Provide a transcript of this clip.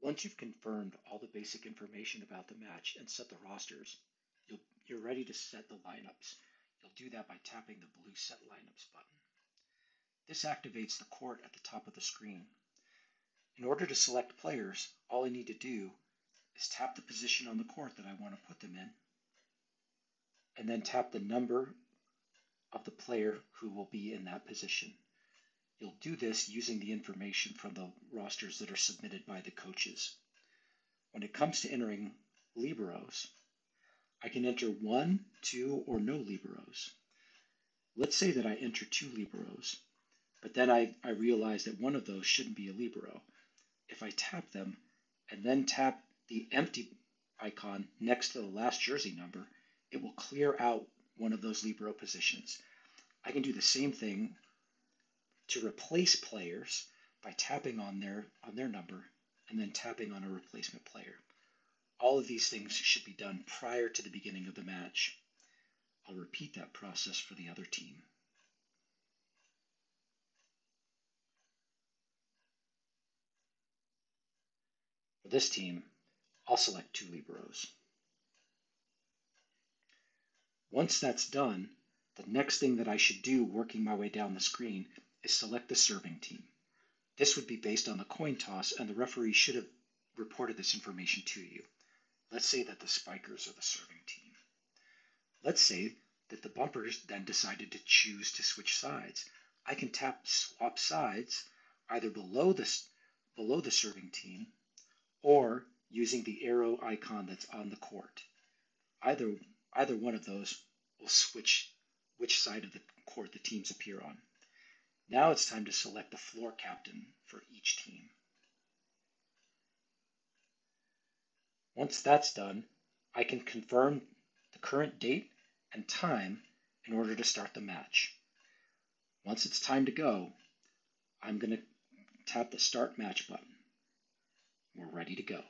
Once you've confirmed all the basic information about the match and set the rosters, you are ready to set the lineups. You'll do that by tapping the blue Set Lineups button. This activates the court at the top of the screen. In order to select players, all I need to do is tap the position on the court that I want to put them in, and then tap the number of the player who will be in that position. You'll do this using the information from the rosters that are submitted by the coaches. When it comes to entering liberos, I can enter one, two, or no liberos. Let's say that I enter two liberos, but then I, I realize that one of those shouldn't be a libero. If I tap them and then tap the empty icon next to the last jersey number, it will clear out one of those libero positions. I can do the same thing to replace players by tapping on their on their number and then tapping on a replacement player. All of these things should be done prior to the beginning of the match. I'll repeat that process for the other team. For this team, I'll select two liberos. Once that's done, the next thing that I should do working my way down the screen is select the serving team. This would be based on the coin toss, and the referee should have reported this information to you. Let's say that the Spikers are the serving team. Let's say that the Bumpers then decided to choose to switch sides. I can tap swap sides either below this below the serving team or using the arrow icon that's on the court. Either either one of those will switch which side of the court the teams appear on. Now it's time to select the floor captain for each team. Once that's done, I can confirm the current date and time in order to start the match. Once it's time to go, I'm going to tap the Start Match button. We're ready to go.